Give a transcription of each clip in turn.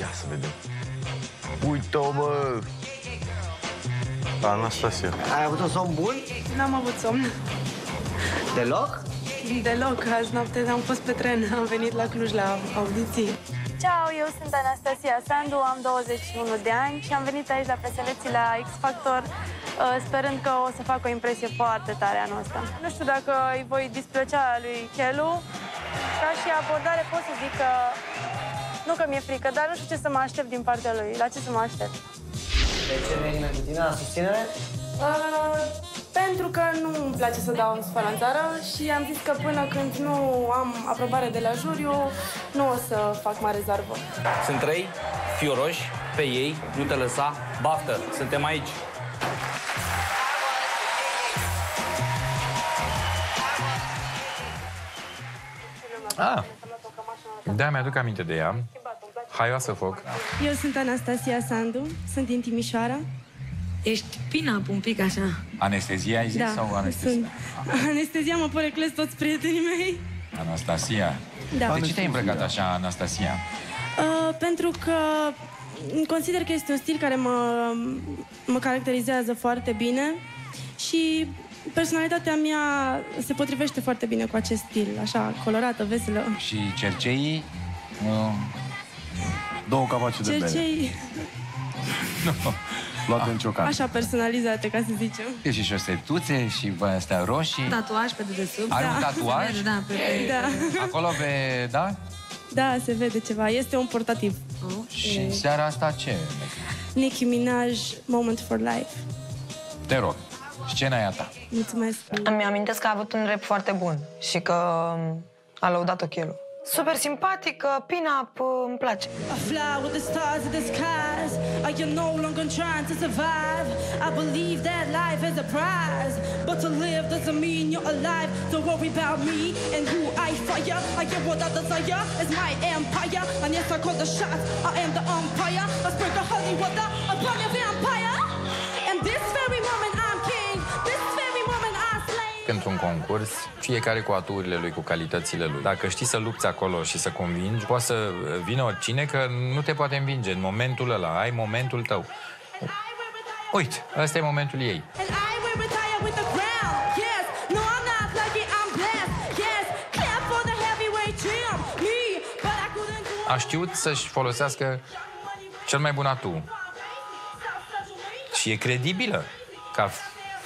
Ia să vedem. Uite-o, bă! Anastasia. Ai avut un somn bun? N-am avut somn Deloc? deloc. Azi noapte am fost pe tren, am venit la Cluj la audiții. Ciao, eu sunt Anastasia Sandu, am 21 de ani și am venit aici la preselecții la X Factor uh, sperând că o să fac o impresie foarte tare anul ăsta. Nu știu dacă îi voi displăcea lui Chelu. Ca și abordare pot să zic că nu că mi-e frică, dar nu știu ce să mă aștept din partea lui. La ce să mă aștept? De ce vei nimeni cu tine la susținere? Uh, pentru că nu îmi place să dau în sfera în țară și am zis că până când nu am aprobare de la juriu, nu o să fac mare zarvă. Sunt trei, fioroși, pe ei, nu te lăsa, baftă, suntem aici. Ah, da, mi-aduc aminte de ea. Haioasă foc. Eu sunt Anastasia Sandu, sunt din Timișoara. Ești pin-up un pic așa. Anestezia ai zis Da, sau anestezia? sunt. Anestezia mă poreclesc toți prietenii mei. Anastasia. Da. De ce te-ai îmbrăcat așa, Anastasia? Uh, pentru că consider că este un stil care mă, mă caracterizează foarte bine și personalitatea mea se potrivește foarte bine cu acest stil, așa, colorată, veselă. Și cerceii? Uh, Două capace de bere. Cercei Luate în ciocan. așa personalizate, ca să zicem. e și șosetuțe și bă, astea roșii. Tatuaj pe dedesubt. Are un tatuaj? Se vede, Da, pe, pe... Da, Acolo pe... Da? da, se vede ceva. Este un portativ. Oh. Și în seara asta ce? Nicki Minaj, Moment for Life. Te rog, scena e a ta. Mulțumesc. Îmi amintesc că a avut un rap foarte bun și că a lăudat-o Chelu. Super simpatică, pin-up, îmi place. I fly with the stars in the skies. I am no longer trying to survive. I believe that life is a prize. But to live doesn't mean you're alive. Don't worry about me and who I fire. I get what I desire. It's my empire. And yes, I call the shots. I am the umpire. I sprinkle holy water upon your vampire. And this very Într-un concurs, fiecare cu aturile lui, cu calitățile lui. Dacă știi să lupți acolo și să convingi, poate să vină oricine că nu te poate învinge în momentul ăla. Ai momentul tău. Uite, ăsta e momentul ei. And I will retire with the crown. Yes, no, I'm not lucky, I'm blessed. Yes, clap for the heavyweight champ. Me, but I couldn't do A știut să-și folosească cel mai bun atu. Și e credibilă. Ca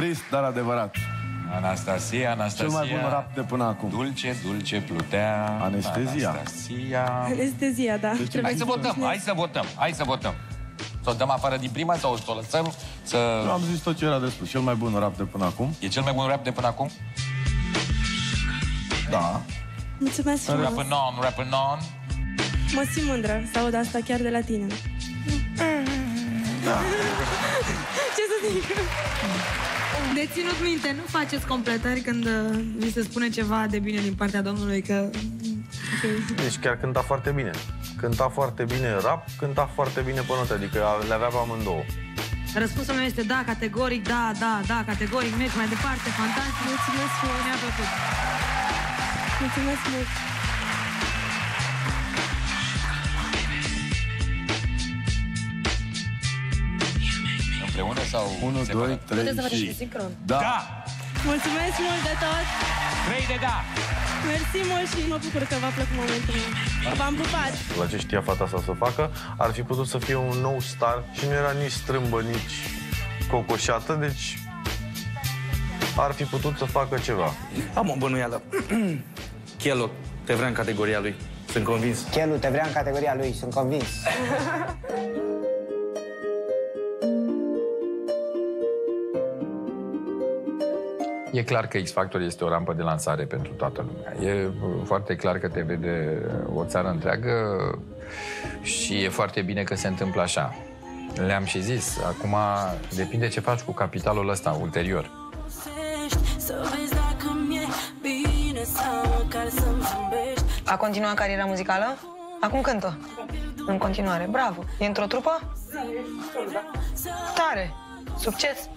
Trist, dar adevărat. Anastasia, Anastasia. Cel mai bun rap de până acum. Dulce, dulce, plutea. Anestezia. Anastasia. Anestezia, da. Trebuie Hai să votăm, spuneți. hai să votăm, hai să votăm. Să o dăm afară din prima sau să o lăsăm să... Eu am zis tot ce era de spus. Cel mai bun rap de până acum. E cel mai bun rap de până acum? Da. Mulțumesc frumos. Rap on, rap on. Mă simt mândră să aud asta chiar de la tine. Da. Ce să zic? De ținut minte, nu faceți completări când uh, vi se spune ceva de bine din partea Domnului, că Deci chiar cânta foarte bine. Cânta foarte bine rap, cânta foarte bine pe note, adică le avea pe amândouă. răspunsul meu este da, categoric, da, da, da, categoric, mergi mai departe, fantastic. Mulțumesc frumos. Mi-a plăcut. Mulțumesc mult. Împreună sau 1, 2, separat? 3 Puteți să faceți și... sincron. Da. Da! Mulțumesc mult de tot. 3 de da! Mersi mult și mă bucur că v-a plăcut momentul meu. V-am pupat. La ce știa fata asta să facă, ar fi putut să fie un nou star și nu era nici strâmbă, nici cocoșată, deci ar fi putut să facă ceva. Am o bănuială. Chelo, te vrea în categoria lui. Sunt convins. Chelu te vrea în categoria lui, sunt convins. E clar că X-Factor este o rampă de lansare pentru toată lumea. E uh, foarte clar că te vede o țară întreagă și e foarte bine că se întâmplă așa. Le-am și zis, acum depinde ce faci cu capitalul ăsta ulterior. Să vezi dacă mi-e bine sau măcar să-mi zâmbești A continuat cariera muzicală? Acum cântă. În continuare. Bravo. E într-o trupă? Tare. Succes.